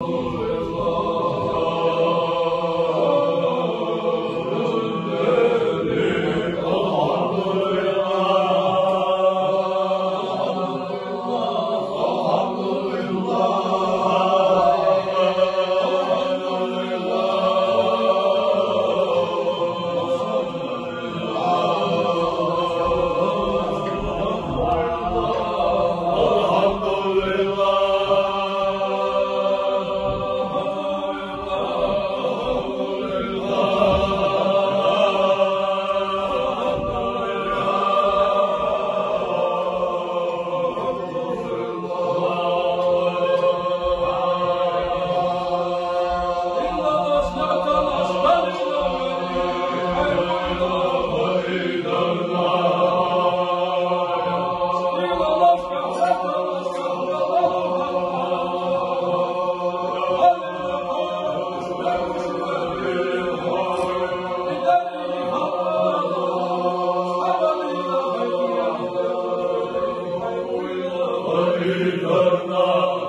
Oh, eterna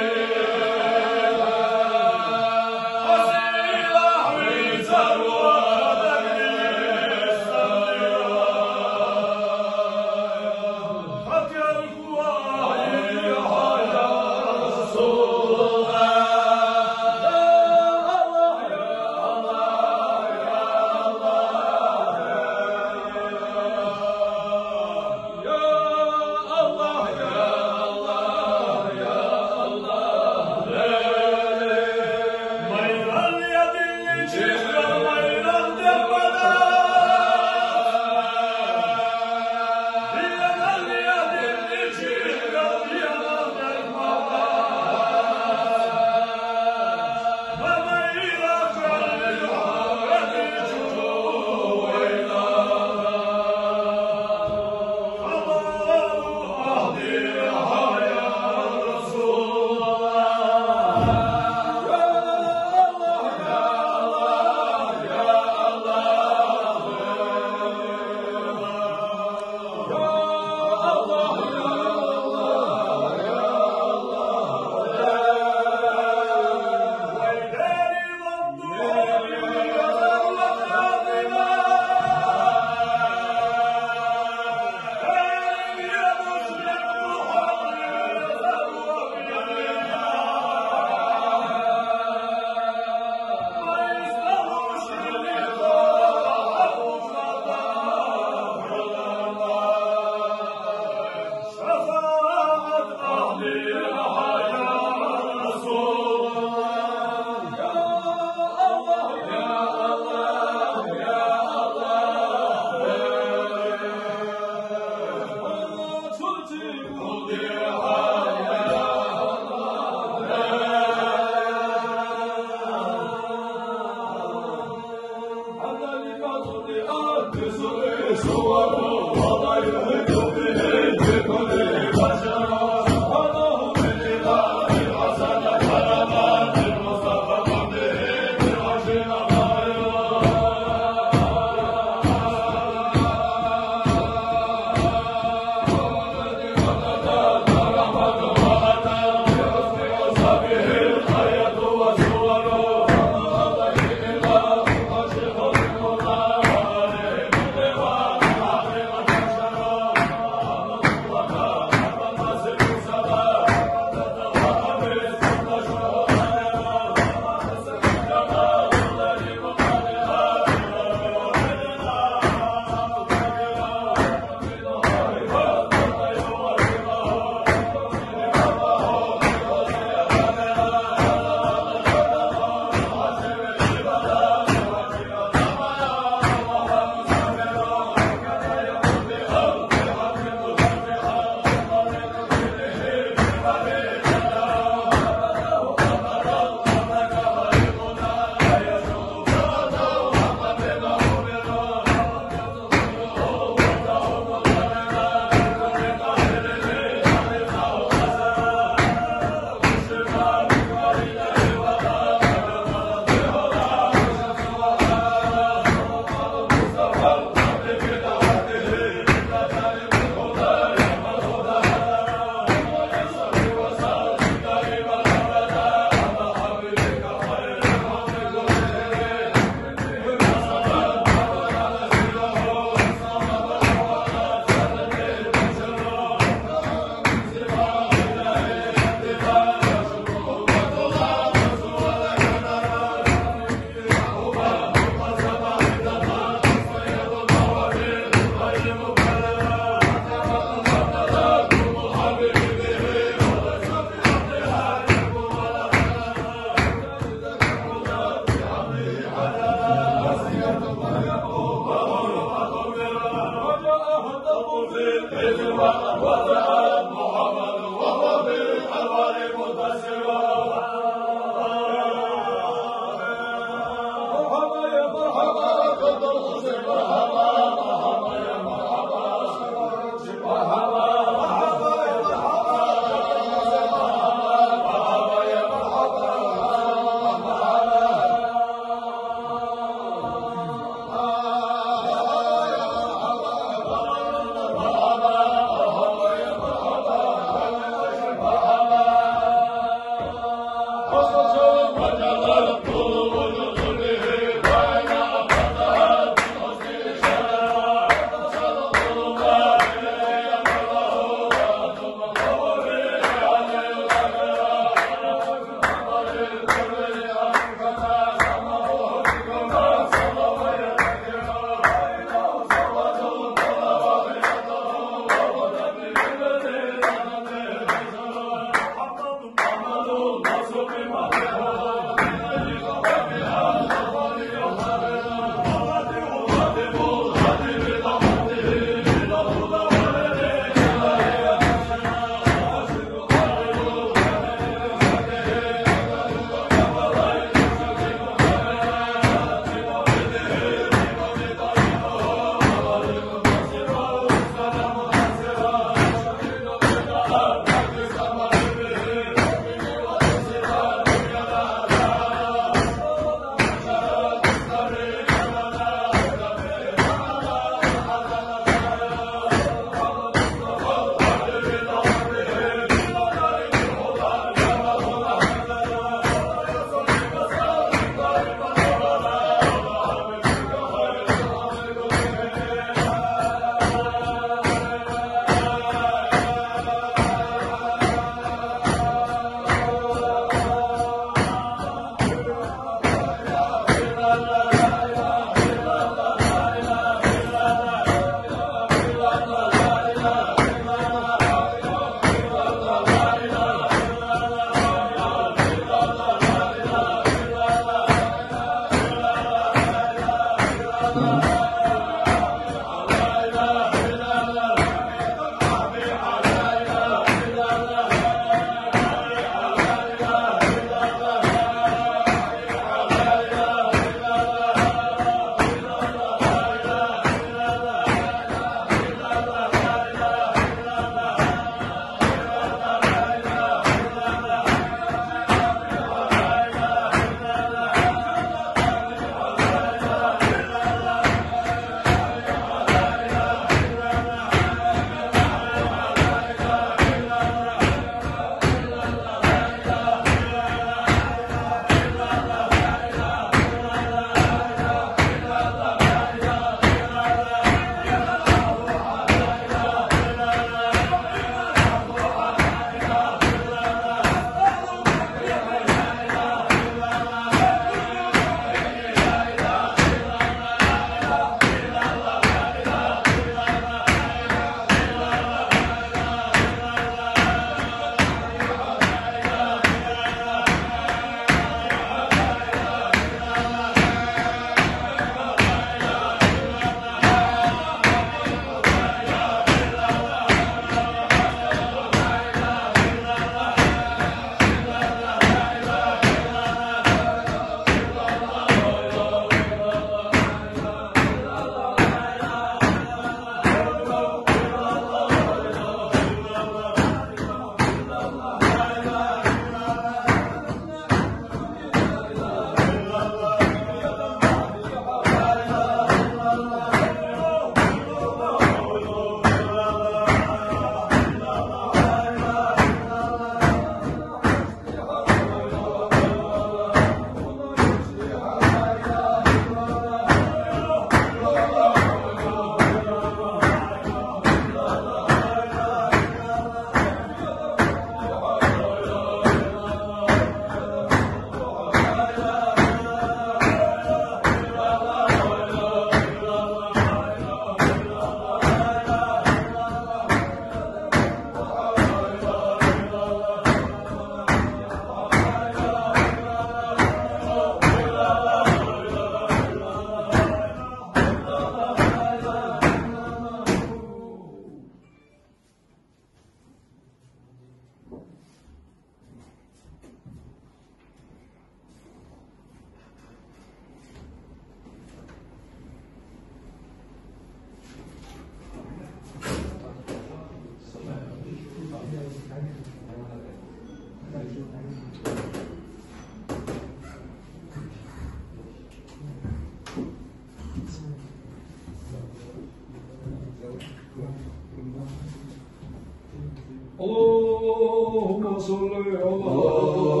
恐れよ。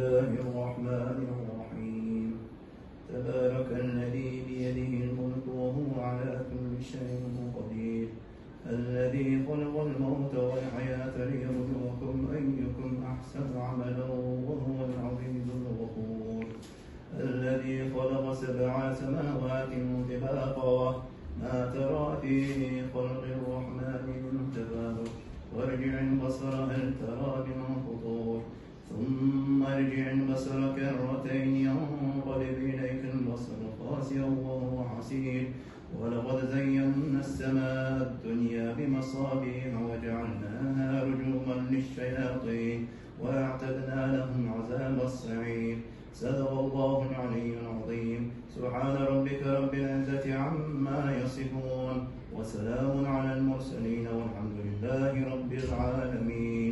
呃没 وأعتدنا لهم عذاب السعير صدق الله العلي العظيم. سبحان ربك رب العزة عما يصفون. وسلام على المرسلين والحمد لله رب العالمين.